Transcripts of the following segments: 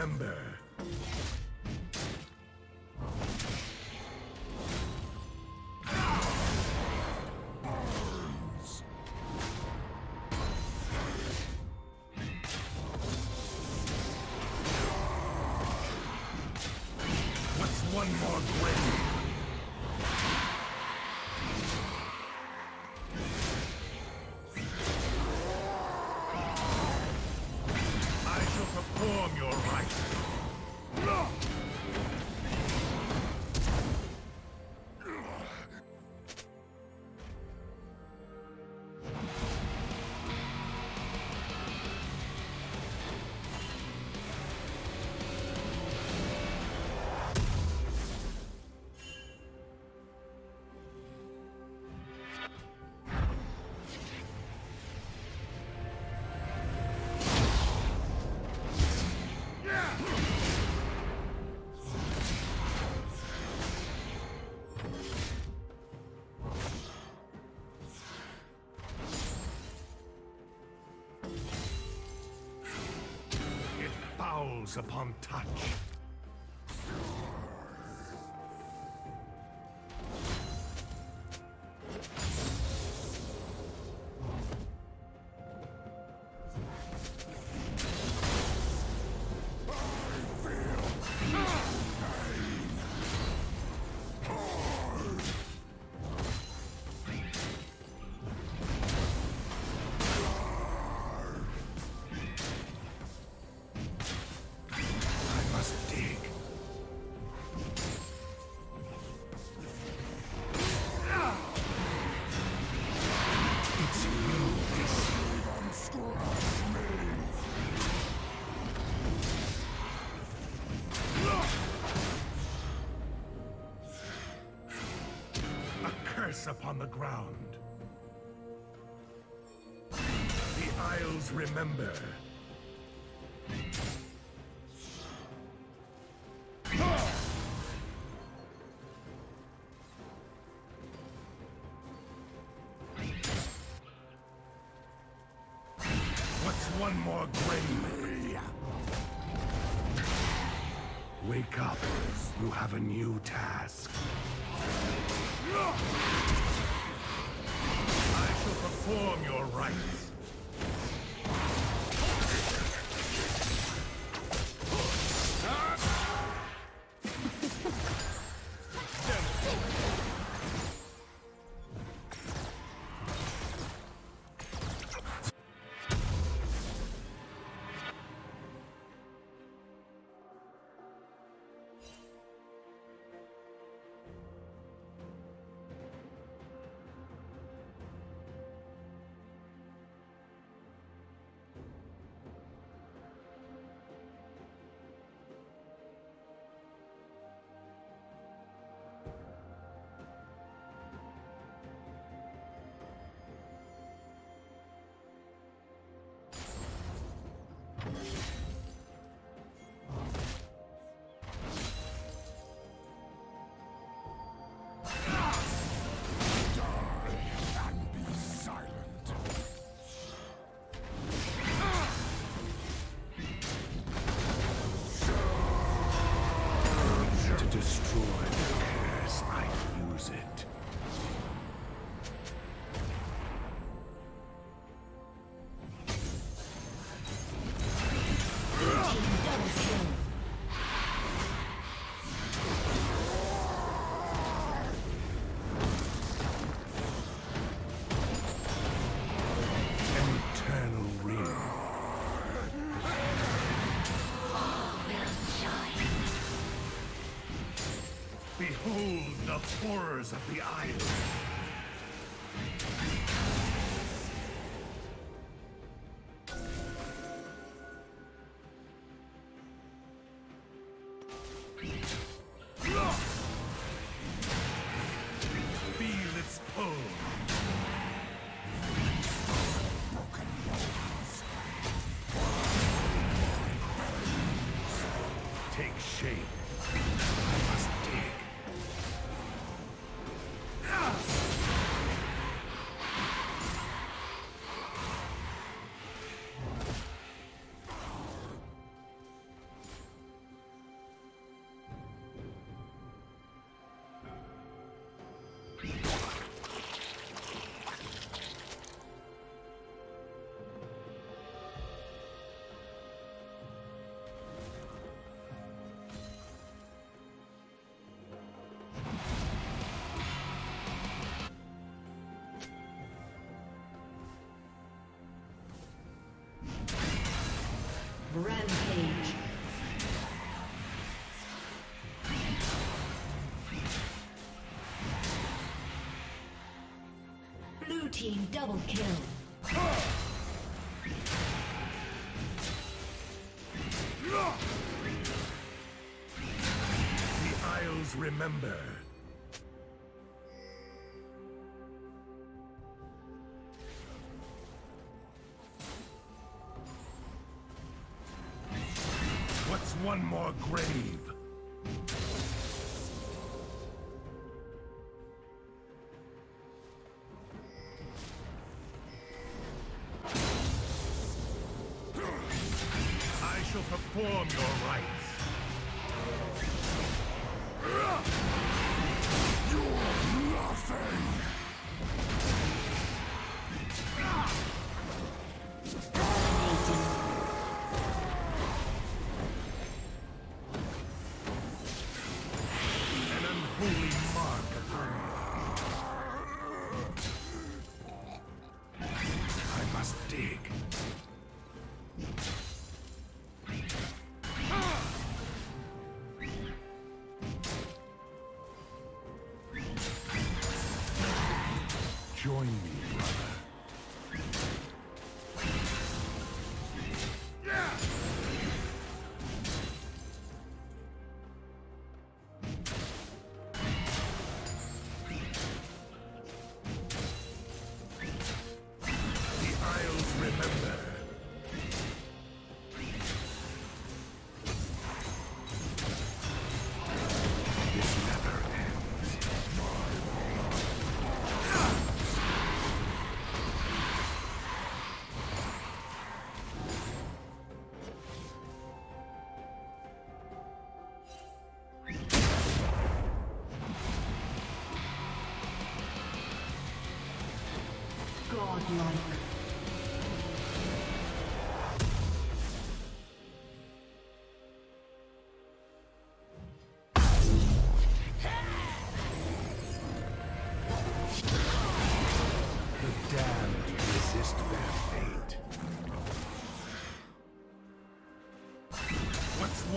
Remember. upon touch. upon the ground. The Isles remember. horrors of the island. team double kill. The Isles remember. What's one more grave?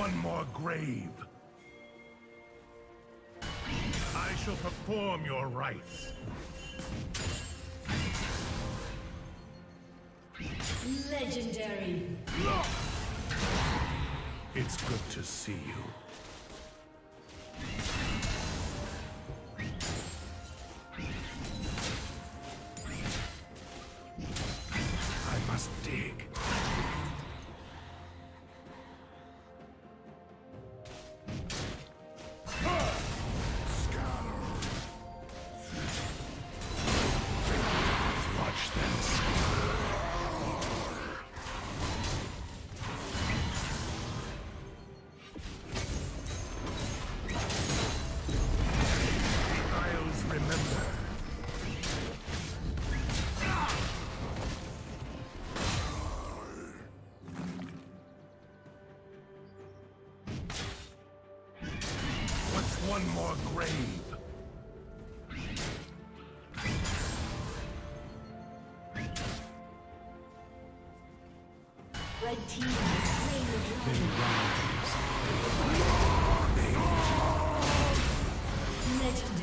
one more grave. I shall perform your rites. Legendary. It's good to see you. Red team has slain the dragon. Legendary.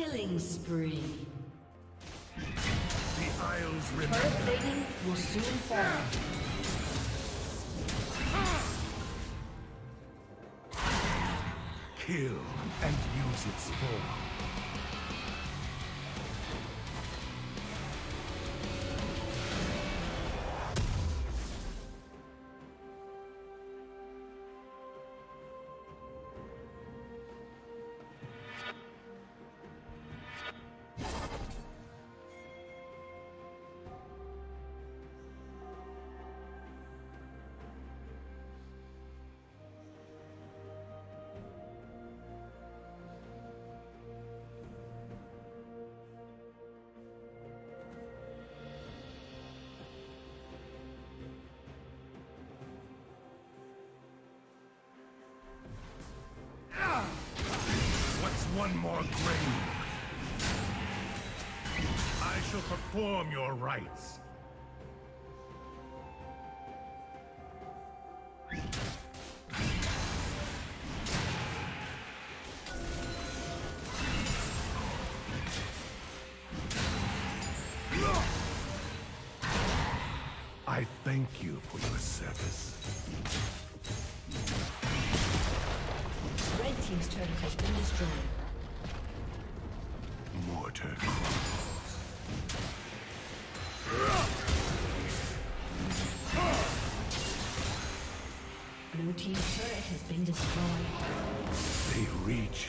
Killing spree. The Isles Turret plating will soon fall. Kill and use its form. More grave? I shall perform your rites. I thank you for your service. Team's turret has been destroyed. They reach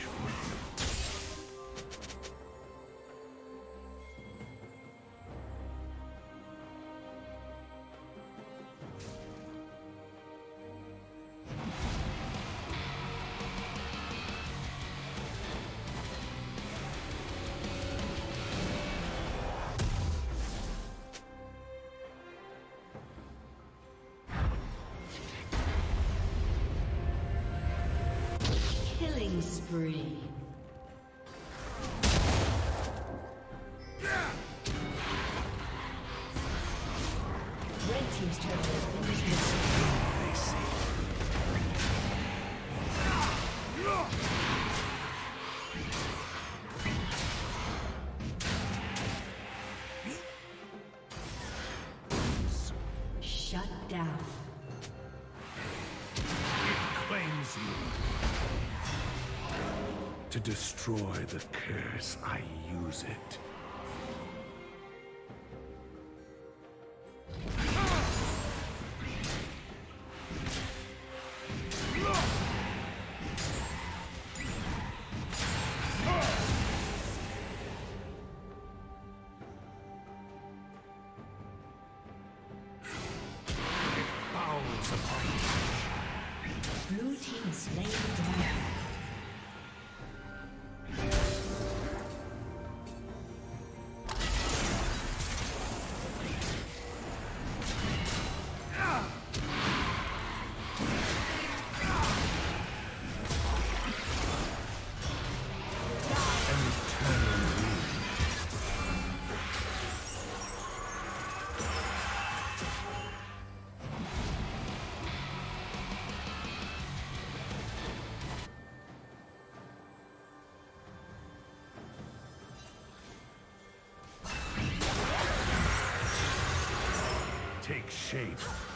To destroy the curse, I use it. Shape.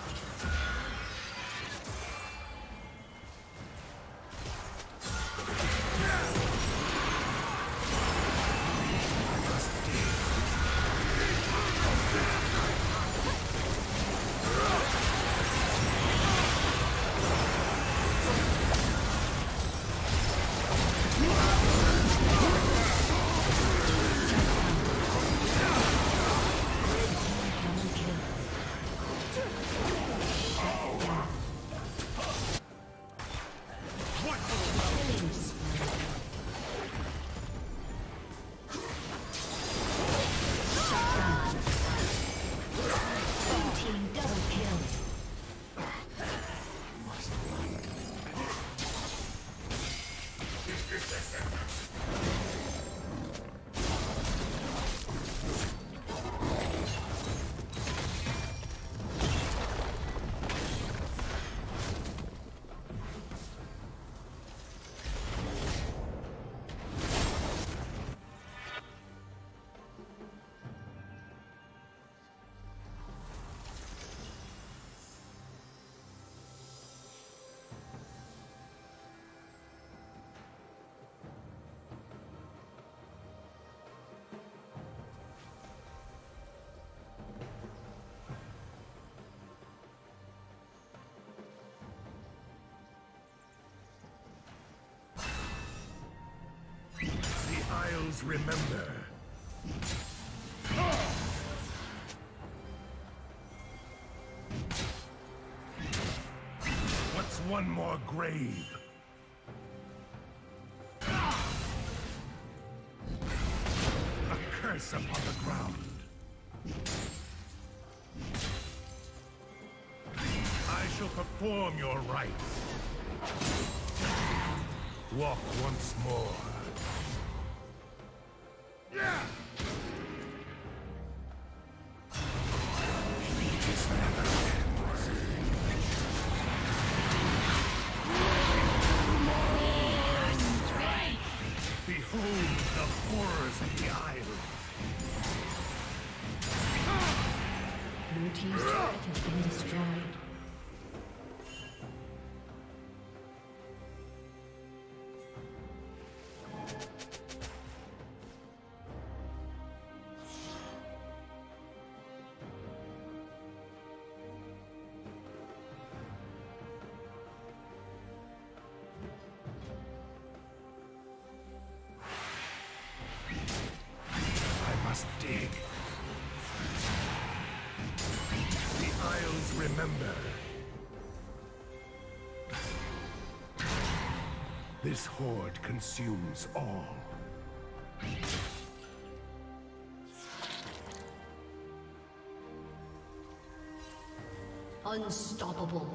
Isles remember. What's one more grave? A curse upon the ground. I shall perform your rites. Walk once more. Team's turret has This horde consumes all. Unstoppable.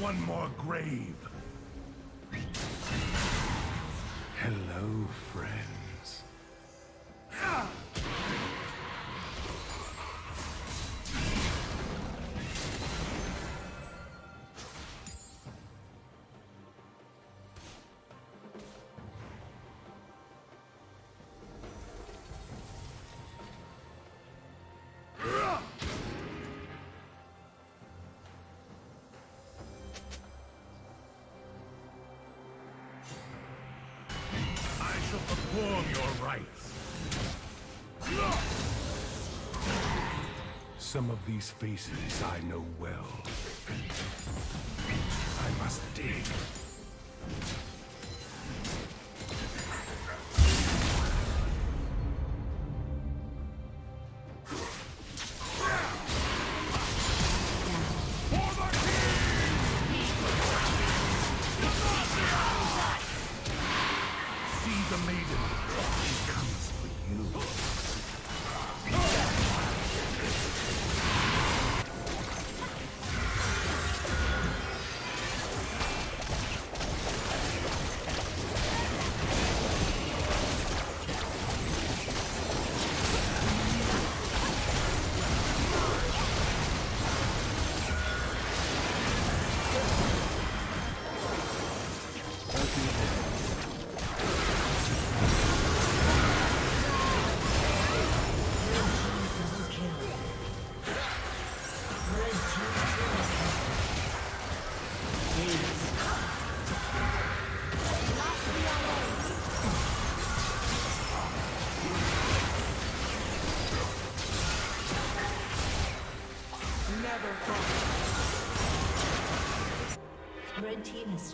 One more grave? Shall perform your rites. Some of these faces I know well. I must dig.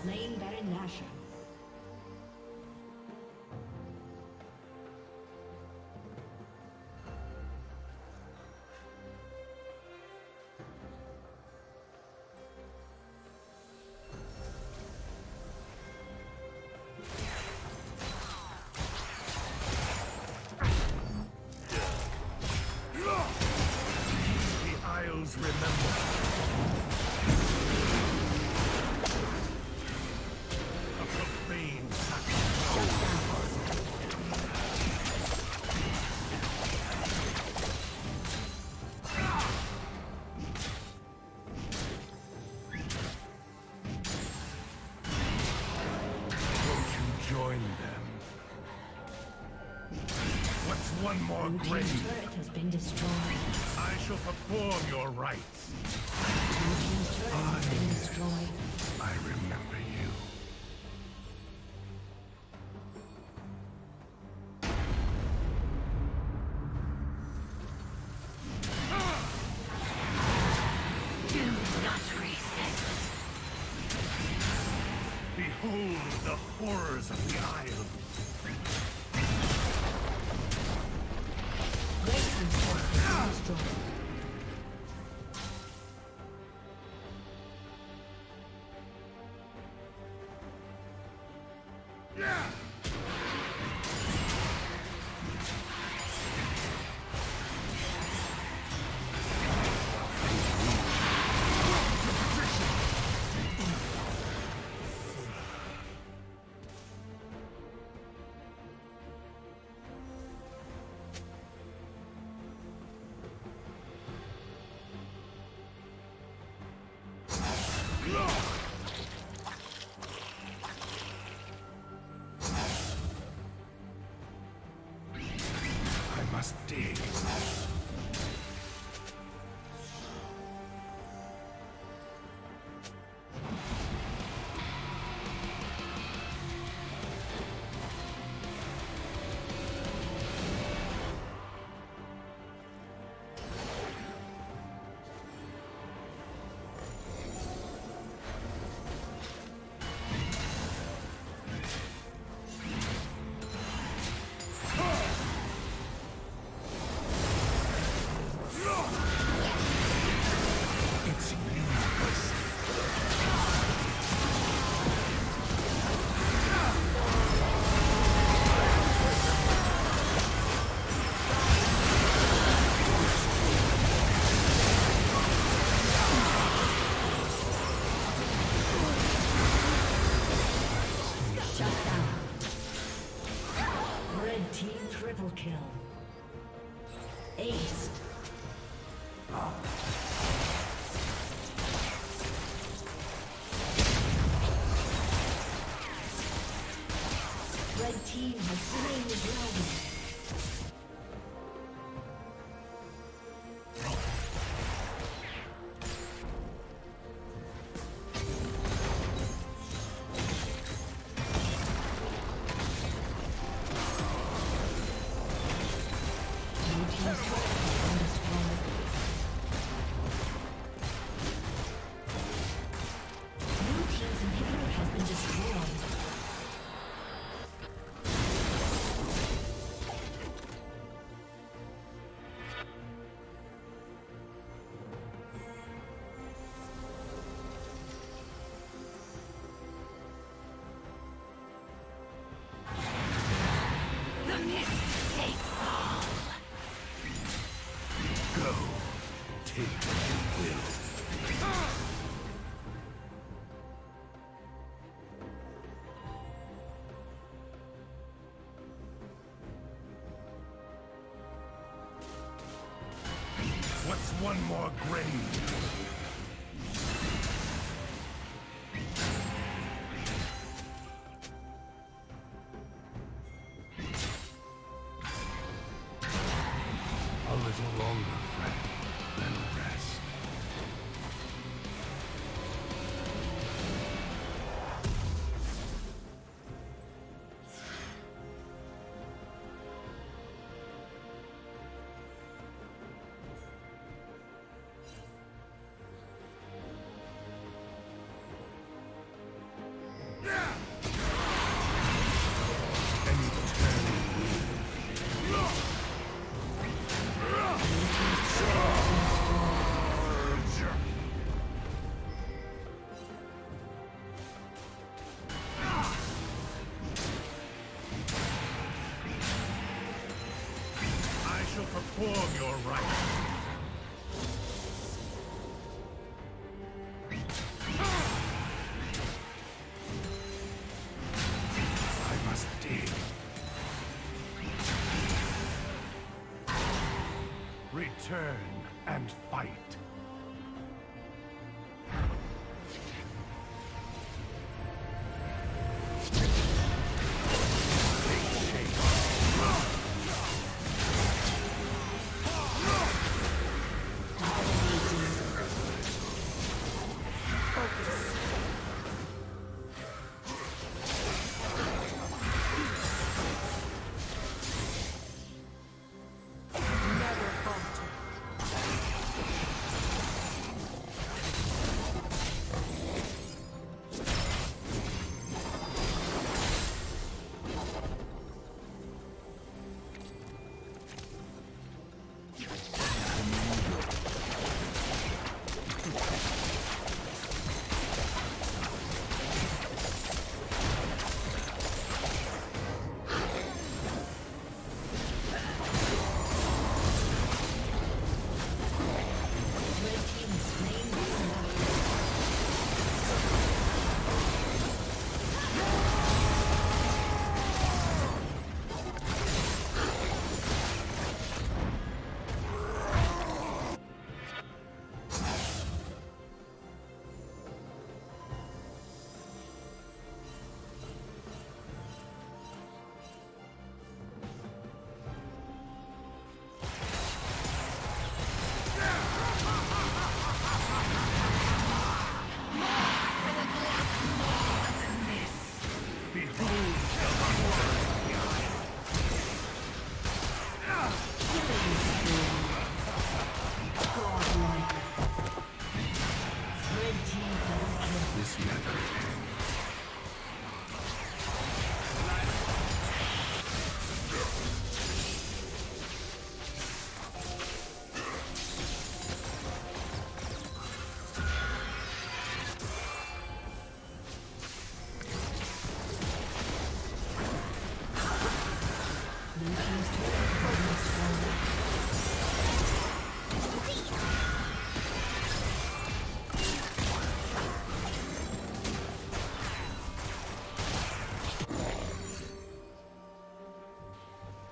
Slain Baron Nashor. One more grave? turret has been destroyed. I shall perform your rites. Blue team's turret has been destroyed. I remember you.